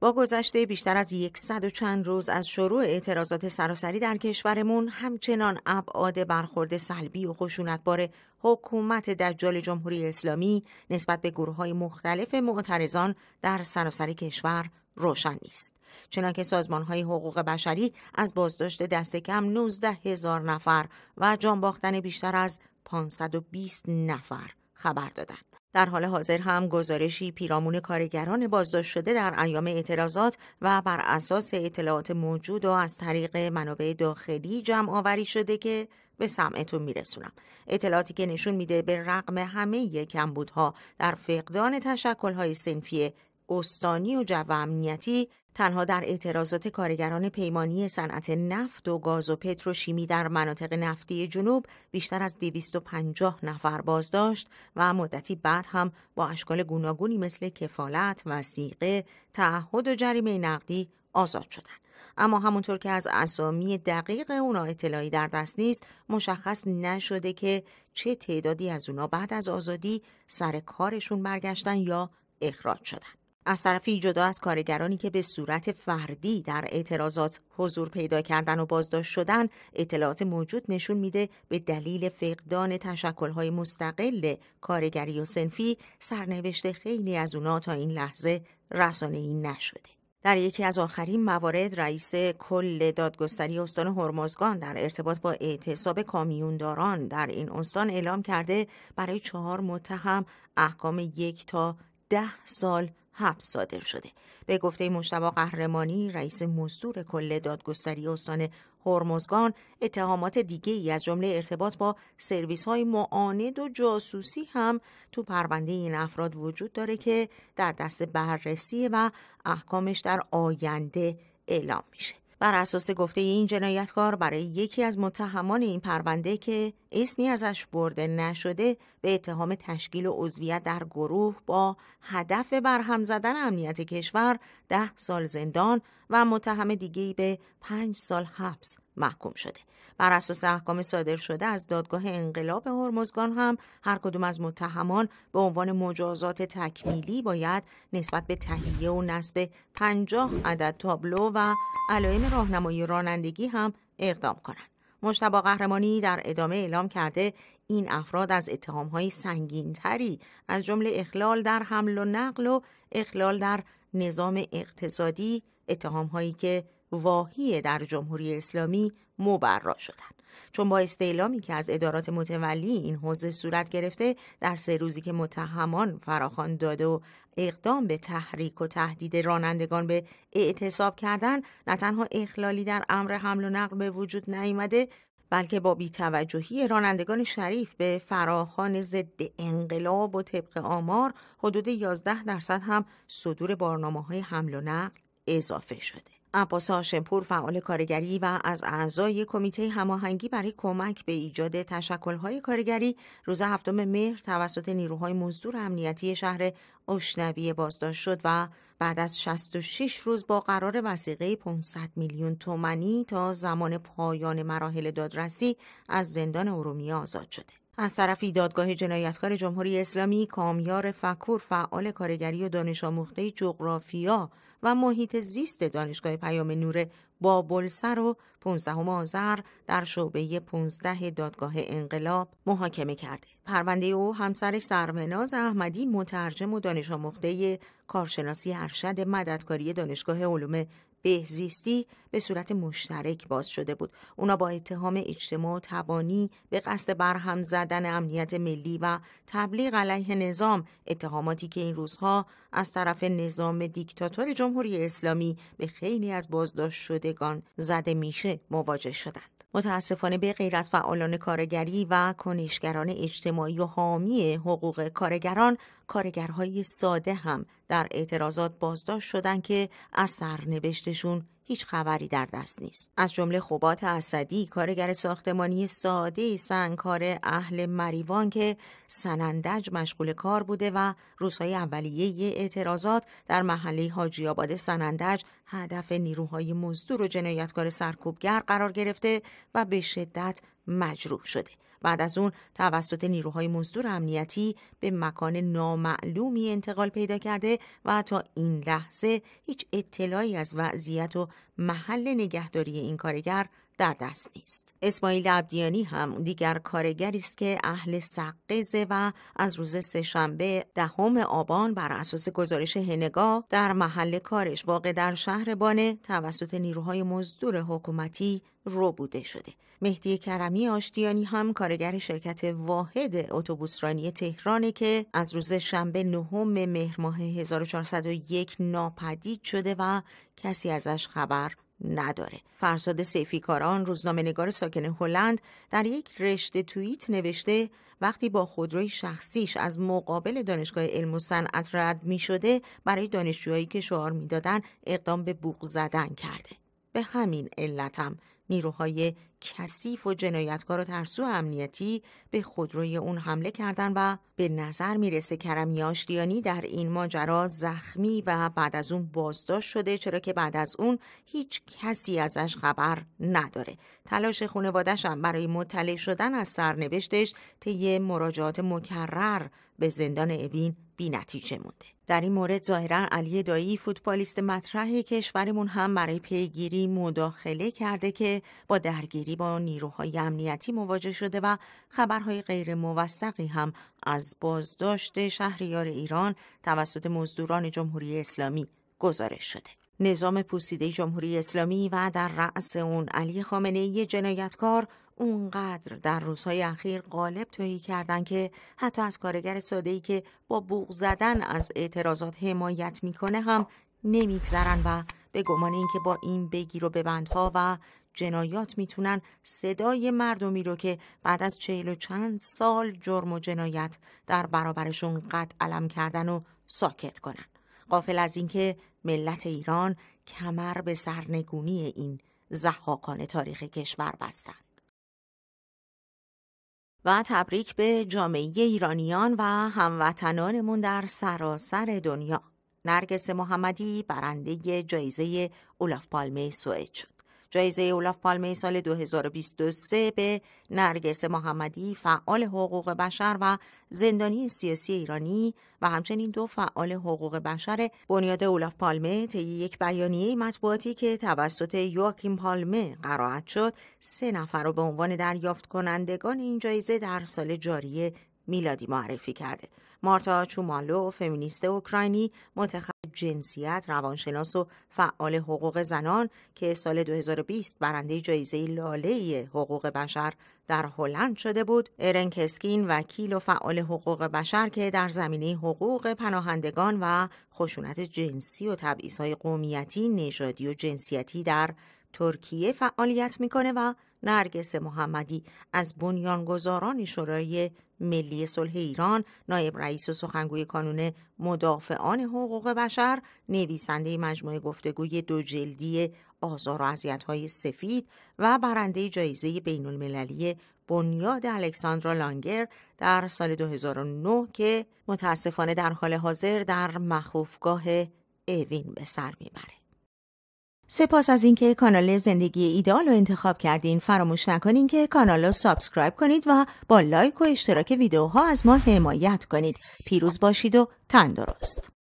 با گذشته بیشتر از یکصد و چند روز از شروع اعتراضات سراسری در کشورمون همچنان ابعاد برخورد سلبی و خشونتبار حکومت دجال جمهوری اسلامی نسبت به گروه های مختلف معترضان در سراسر کشور روشن نیست. چنانکه سازمان های حقوق بشری از بازداشت دست کم 19 هزار نفر و جان باختن بیشتر از 520 نفر خبر دادند. در حال حاضر هم گزارشی پیرامون کارگران بازداشت شده در ایام اعتراضات و بر اساس اطلاعات موجود و از طریق منابع داخلی جمع آوری شده که به سمعتون میرسونم. اطلاعاتی که نشون میده به رغم همه کمبودها در فقدان تشکلهای سنفی استانی و جو امنیتی تنها در اعتراضات کارگران پیمانی صنعت نفت و گاز و پتروشیمی در مناطق نفتی جنوب بیشتر از 250 نفر بازداشت و مدتی بعد هم با اشکال گوناگونی مثل کفالت، وسیقه، تعهد و جریمه نقدی آزاد شدند. اما همونطور که از اسامی دقیق اونا اطلاعی در دست نیست مشخص نشده که چه تعدادی از اونا بعد از آزادی سر کارشون برگشتن یا اخراج شدن. از طرفی جدا از کارگرانی که به صورت فردی در اعتراضات حضور پیدا کردن و بازداشت شدن اطلاعات موجود نشون میده به دلیل فقدان تشکلهای مستقل کارگری و سنفی سرنوشت خیلی از اونا تا این لحظه ای نشده. در یکی از آخرین موارد رئیس کل دادگستری استان هرمزگان در ارتباط با اعتصاب کامیونداران در این استان اعلام کرده برای چهار متهم احکام یک تا ده سال حبس صادر شده. به گفته مشتبا قهرمانی رئیس مزدور کل دادگستری استان هرمزگان اتهامات دیگه ای از جمله ارتباط با سرویس های معاند و جاسوسی هم تو پرونده این افراد وجود داره که در دست بررسی و احکامش در آینده اعلام میشه. بر اساس گفته این جنایتکار برای یکی از متهمان این پرونده که اسمی ازش برده نشده به اتهام تشکیل و عضویت در گروه با هدف برهم زدن امنیت کشور ده سال زندان و متهم دیگری به پنج سال حبس محکوم شده. بر اساس احکام صادر شده از دادگاه انقلاب هرمزگان هم هر کدوم از متهمان به عنوان مجازات تکمیلی باید نسبت به تهیه و نصب پنجاه عدد تابلو و علائم راهنمایی رانندگی هم اقدام کنند. مشتبا قهرمانی در ادامه اعلام کرده این افراد از اتهامهای سنگینتری از جمله اخلال در حمل و نقل و اخلال در نظام اقتصادی اتهامهایی که واهی در جمهوری اسلامی مبرا شدند چون با استعلامی که از ادارات متولی این حوزه صورت گرفته در سه روزی که متهمان فراخوان داده و اقدام به تحریک و تهدید رانندگان به اعتصاب کردن نه تنها اخلالی در امر حمل و نقل به وجود نیامده بلکه با بیتوجهی رانندگان شریف به فراخان ضد انقلاب و طبق آمار حدود 11 درصد هم صدور بارنامه های حمل و نقل اضافه شده. عباس هاشمپور فعال کارگری و از اعضای کمیته هماهنگی برای کمک به ایجاد تشکل‌های کارگری روز هفتم مهر توسط نیروهای مزدور امنیتی شهر اشنوی بازداشت شد و بعد از 66 روز با قرار وسیقه 500 میلیون تومنی تا زمان پایان مراحل دادرسی از زندان ارومیه آزاد شده. از طرفی دادگاه جنایتکار جمهوری اسلامی کامیار فکور فعال کارگری و دانش آموخته جغرافیا و محیط زیست دانشگاه پیام نور بابلسر و 15 آذر در شعبه 15 دادگاه انقلاب محاکمه کرده. پرونده او همسرش سرمناز احمدی مترجم و دانش آموخته کارشناسی ارشد مددکاری دانشگاه علوم بهزیستی به صورت مشترک باز شده بود. اونا با اتهام اجتماع و تبانی به قصد برهم زدن امنیت ملی و تبلیغ علیه نظام اتهاماتی که این روزها از طرف نظام دیکتاتور جمهوری اسلامی به خیلی از بازداشت شدگان زده میشه مواجه شدند. متاسفانه به غیر از فعالان کارگری و کنشگران اجتماعی و حامی حقوق کارگران کارگرهای ساده هم در اعتراضات بازداشت شدند که از سرنوشتشون هیچ خبری در دست نیست. از جمله خوبات اسدی کارگر ساختمانی ساده سنگکار اهل مریوان که سنندج مشغول کار بوده و روزهای اولیه اعتراضات در محله حاجی آباد سنندج هدف نیروهای مزدور و جنایتکار سرکوبگر قرار گرفته و به شدت مجروح شده. بعد از اون توسط نیروهای مزدور امنیتی به مکان نامعلومی انتقال پیدا کرده و تا این لحظه هیچ اطلاعی از وضعیت و محل نگهداری این کارگر در دست نیست. اسماعیل عبدیانی هم دیگر کارگری است که اهل سقزه و از روز سهشنبه دهم آبان بر اساس گزارش هنگا در محل کارش واقع در شهر بانه توسط نیروهای مزدور حکومتی رو بوده شده. مهدی کرمی آشتیانی هم کارگر شرکت واحد اتوبوسرانی تهرانه که از روز شنبه نهم مهر ماه 1401 ناپدید شده و کسی ازش خبر نداره. فرزاد سیفیکاران روزنامه نگار ساکن هلند در یک رشته توییت نوشته وقتی با خودروی شخصیش از مقابل دانشگاه علم و صنعت رد می شده برای دانشجوهایی که شعار می‌دادن اقدام به بوق زدن کرده. به همین علتم نیروهای کثیف و جنایتکار و ترسو امنیتی به خودروی اون حمله کردن و به نظر می‌رسه کرمی آشتیانی در این ماجرا زخمی و بعد از اون بازداشت شده چرا که بعد از اون هیچ کسی ازش خبر نداره تلاش خانوادش هم برای مطلع شدن از سرنوشتش طی مراجعات مکرر به زندان اوین بی نتیجه مونده. در این مورد ظاهرا علی دایی فوتبالیست مطرح کشورمون هم برای پیگیری مداخله کرده که با درگیری با نیروهای امنیتی مواجه شده و خبرهای غیر موثقی هم از بازداشت شهریار ایران توسط مزدوران جمهوری اسلامی گزارش شده. نظام پوسیده جمهوری اسلامی و در رأس اون علی خامنه ای جنایتکار اونقدر در روزهای اخیر غالب تویی کردن که حتی از کارگر ساده که با بوغ زدن از اعتراضات حمایت می‌کنه هم نمیگذرن و به گمان اینکه با این بگیر و ببندها و جنایات می‌تونن صدای مردمی رو که بعد از چهل و چند سال جرم و جنایت در برابرشون قد علم کردن و ساکت کنن. قافل از اینکه ملت ایران کمر به سرنگونی این زحاکان تاریخ کشور بستند. و تبریک به جامعه ایرانیان و هموطنانمون در سراسر دنیا. نرگس محمدی برنده جایزه اولاف پالمه سوئد شد. جایزه اولاف پالمه سال 2023 به نرگس محمدی فعال حقوق بشر و زندانی سیاسی ایرانی و همچنین دو فعال حقوق بشر بنیاد اولاف پالمه طی یک بیانیه مطبوعاتی که توسط یواکیم پالمه قرائت شد سه نفر رو به عنوان دریافت کنندگان این جایزه در سال جاری میلادی معرفی کرده. مارتا چومالو فمینیست اوکراینی متخصص جنسیت روانشناس و فعال حقوق زنان که سال 2020 برنده جایزه لاله حقوق بشر در هلند شده بود. ارن کسکین وکیل و فعال حقوق بشر که در زمینه حقوق پناهندگان و خشونت جنسی و تبعیض‌های قومیتی نژادی و جنسیتی در ترکیه فعالیت می‌کنه و نرگس محمدی از بنیانگذاران شورای ملی صلح ایران نایب رئیس و سخنگوی کانون مدافعان حقوق بشر نویسنده مجموعه گفتگوی دو جلدی آزار و های سفید و برنده جایزه بین المللی بنیاد الکساندرا لانگر در سال 2009 که متاسفانه در حال حاضر در مخوفگاه اوین به سر می‌بره. سپاس از اینکه کانال زندگی ایدال رو انتخاب کردین. فراموش نکنین که کانال رو subscribe کنید و با لایک و اشتراک ویدیوها از ما حمایت کنید. پیروز باشید و تندرست.